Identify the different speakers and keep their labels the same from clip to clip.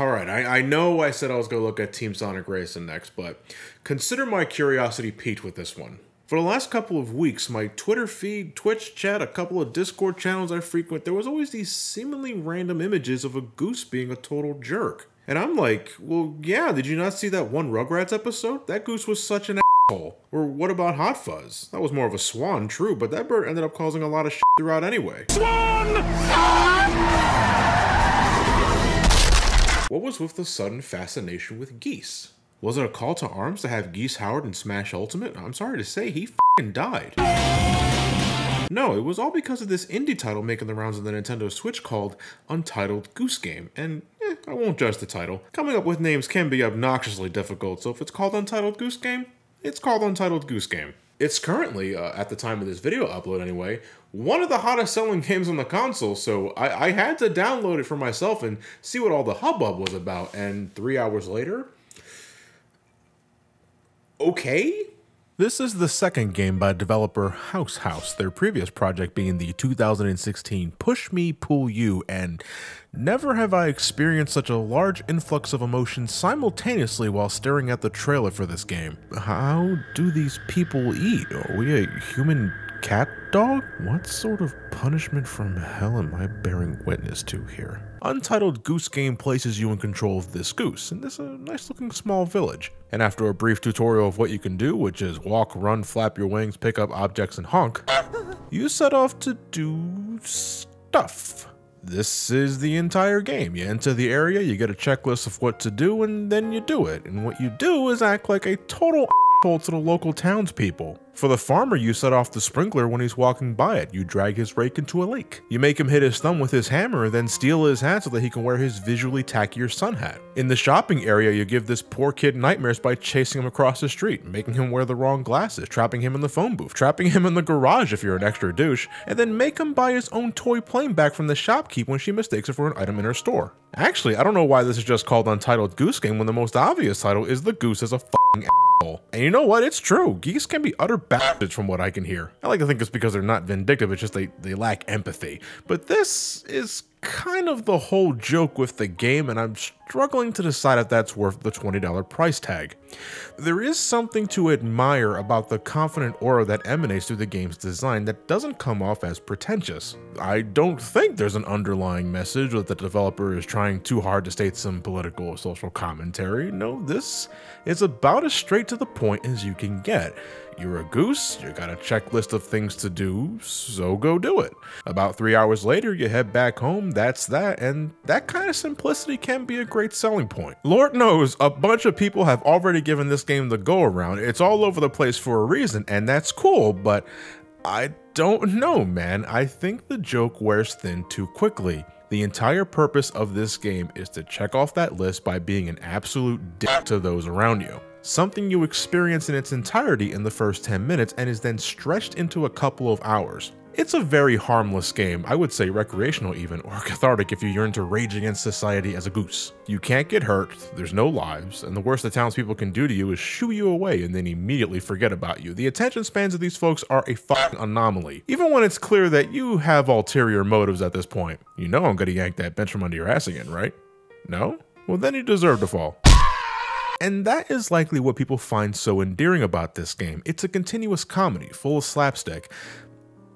Speaker 1: all right, I, I know I said I was going to look at Team Sonic Racing next, but consider my curiosity piqued with this one. For the last couple of weeks, my Twitter feed, Twitch chat, a couple of Discord channels I frequent, there was always these seemingly random images of a goose being a total jerk. And I'm like, well, yeah, did you not see that one Rugrats episode? That goose was such an asshole. Or what about Hot Fuzz? That was more of a swan, true, but that bird ended up causing a lot of shit throughout anyway. Swan! What was with the sudden fascination with geese? Was it a call to arms to have Geese Howard in Smash Ultimate? I'm sorry to say, he f***ing died. No, it was all because of this indie title making the rounds of the Nintendo Switch called Untitled Goose Game. And eh, I won't judge the title. Coming up with names can be obnoxiously difficult, so if it's called Untitled Goose Game, it's called Untitled Goose Game. It's currently, uh, at the time of this video upload anyway, one of the hottest selling games on the console, so I, I had to download it for myself and see what all the hubbub was about, and three hours later, okay? This is the second game by developer House House, their previous project being the 2016 Push Me Pull You, and never have I experienced such a large influx of emotion simultaneously while staring at the trailer for this game. How do these people eat? Are we a human cat dog? What sort of punishment from hell am I bearing witness to here? Untitled Goose Game places you in control of this goose in this a nice looking small village. And after a brief tutorial of what you can do, which is walk, run, flap your wings, pick up objects, and honk, you set off to do stuff. This is the entire game. You enter the area, you get a checklist of what to do, and then you do it. And what you do is act like a total asshole to the local townspeople. For the farmer, you set off the sprinkler when he's walking by it. You drag his rake into a lake. You make him hit his thumb with his hammer, then steal his hat so that he can wear his visually tackier sun hat. In the shopping area, you give this poor kid nightmares by chasing him across the street, making him wear the wrong glasses, trapping him in the phone booth, trapping him in the garage if you're an extra douche, and then make him buy his own toy plane back from the shopkeep when she mistakes it for an item in her store. Actually, I don't know why this is just called Untitled Goose Game when the most obvious title is The Goose is a f***ing and you know what? It's true. Geese can be utter bastards from what I can hear. I like to think it's because they're not vindictive, it's just they, they lack empathy. But this is kind of the whole joke with the game, and I'm struggling to decide if that's worth the $20 price tag. There is something to admire about the confident aura that emanates through the game's design that doesn't come off as pretentious. I don't think there's an underlying message that the developer is trying too hard to state some political or social commentary. No, this is about as straight to the point as you can get. You're a goose, you got a checklist of things to do, so go do it. About three hours later, you head back home, that's that, and that kind of simplicity can be a great selling point. Lord knows, a bunch of people have already given this game the go around. It's all over the place for a reason, and that's cool, but I don't know, man. I think the joke wears thin too quickly. The entire purpose of this game is to check off that list by being an absolute dick to those around you something you experience in its entirety in the first 10 minutes and is then stretched into a couple of hours. It's a very harmless game, I would say recreational even, or cathartic if you yearn to rage against society as a goose. You can't get hurt, there's no lives, and the worst the townspeople can do to you is shoo you away and then immediately forget about you. The attention spans of these folks are a fucking anomaly, even when it's clear that you have ulterior motives at this point. You know I'm gonna yank that bench from under your ass again, right? No? Well then you deserve to fall. And that is likely what people find so endearing about this game. It's a continuous comedy, full of slapstick,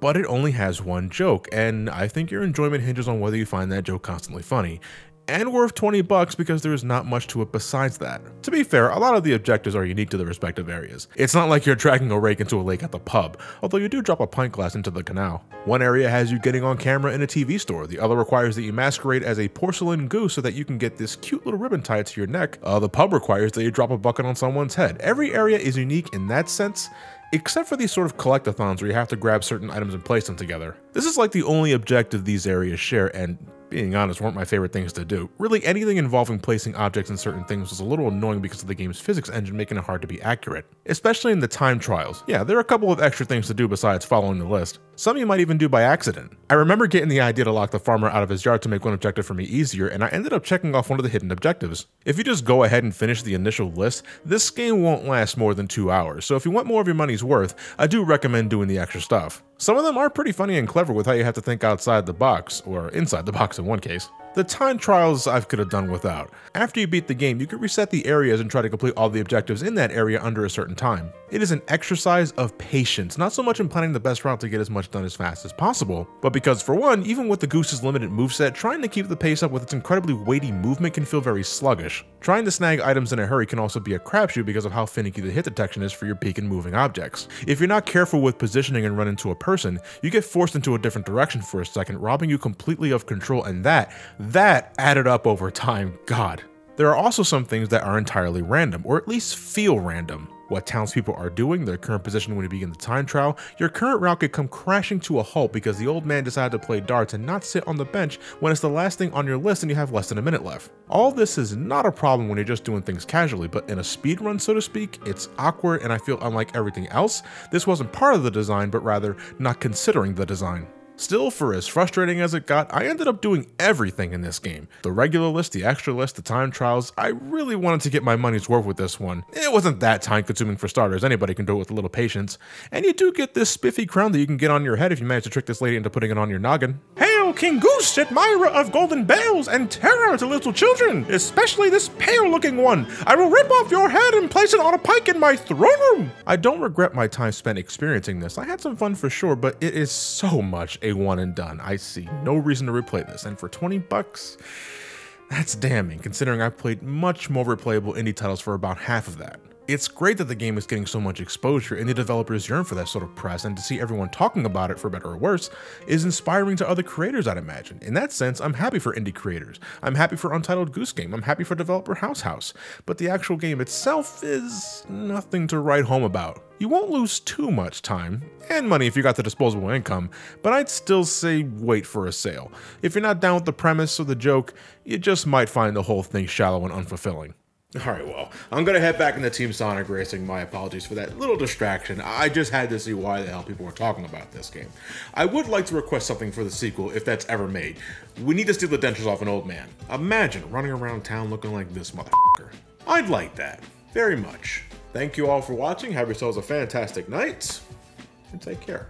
Speaker 1: but it only has one joke, and I think your enjoyment hinges on whether you find that joke constantly funny and worth 20 bucks because there is not much to it besides that. To be fair, a lot of the objectives are unique to the respective areas. It's not like you're dragging a rake into a lake at the pub, although you do drop a pint glass into the canal. One area has you getting on camera in a TV store, the other requires that you masquerade as a porcelain goose so that you can get this cute little ribbon tied to your neck. Uh, the pub requires that you drop a bucket on someone's head. Every area is unique in that sense, except for these sort of collectathons where you have to grab certain items and place them together. This is like the only objective these areas share, and being honest, weren't my favorite things to do. Really, anything involving placing objects in certain things was a little annoying because of the game's physics engine making it hard to be accurate. Especially in the time trials. Yeah, there are a couple of extra things to do besides following the list. Some you might even do by accident. I remember getting the idea to lock the farmer out of his yard to make one objective for me easier, and I ended up checking off one of the hidden objectives. If you just go ahead and finish the initial list, this game won't last more than 2 hours, so if you want more of your money's worth, I do recommend doing the extra stuff. Some of them are pretty funny and clever with how you have to think outside the box, or inside the box in one case. The time trials I could have done without. After you beat the game, you can reset the areas and try to complete all the objectives in that area under a certain time. It is an exercise of patience, not so much in planning the best route to get as much done as fast as possible, but because for one, even with the Goose's limited moveset, trying to keep the pace up with its incredibly weighty movement can feel very sluggish. Trying to snag items in a hurry can also be a crapshoot because of how finicky the hit detection is for your beacon moving objects. If you're not careful with positioning and run into a person, you get forced into a different direction for a second, robbing you completely of control, and that, that added up over time, god. There are also some things that are entirely random, or at least feel random. What townspeople are doing, their current position when you begin the time trial, your current route could come crashing to a halt because the old man decided to play darts and not sit on the bench when it's the last thing on your list and you have less than a minute left. All this is not a problem when you're just doing things casually, but in a speed run, so to speak, it's awkward and I feel unlike everything else, this wasn't part of the design, but rather not considering the design. Still, for as frustrating as it got, I ended up doing everything in this game. The regular list, the extra list, the time trials, I really wanted to get my money's worth with this one. It wasn't that time consuming for starters, anybody can do it with a little patience. And you do get this spiffy crown that you can get on your head if you manage to trick this lady into putting it on your noggin. King Goose, admirer of golden bells and terror to little children, especially this pale looking one. I will rip off your head and place it on a pike in my throne room. I don't regret my time spent experiencing this. I had some fun for sure, but it is so much a one and done. I see no reason to replay this, and for 20 bucks, that's damning, considering I've played much more replayable indie titles for about half of that. It's great that the game is getting so much exposure and the developers yearn for that sort of press, and to see everyone talking about it for better or worse is inspiring to other creators, I'd imagine. In that sense, I'm happy for indie creators. I'm happy for Untitled Goose Game. I'm happy for developer House House. But the actual game itself is nothing to write home about. You won't lose too much time, and money if you got the disposable income, but I'd still say wait for a sale. If you're not down with the premise or the joke, you just might find the whole thing shallow and unfulfilling. All right, well, I'm going to head back into Team Sonic Racing. My apologies for that little distraction. I just had to see why the hell people were talking about this game. I would like to request something for the sequel if that's ever made. We need to steal the dentures off an old man. Imagine running around town looking like this motherfucker. I'd like that. Very much. Thank you all for watching. Have yourselves a fantastic night, and take care.